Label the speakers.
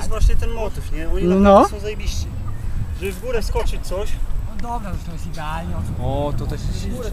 Speaker 1: jest właśnie ten motyw, nie? Oni
Speaker 2: No.
Speaker 1: są zajebiści. Żeby w górę skoczyć coś,
Speaker 3: No dobra, to jest idealnie.
Speaker 4: O, to też jest
Speaker 1: w górę.